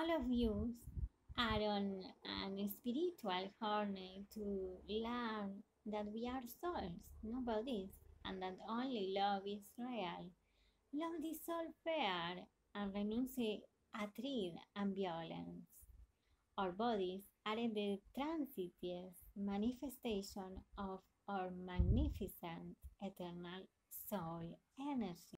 all of you are on an spiritual journey to learn that we are souls, not bodies, and that only love is real. Love dissolves fear and renounce hatred and violence. Our bodies are the transitive manifestation of our magnificent eternal soul energy.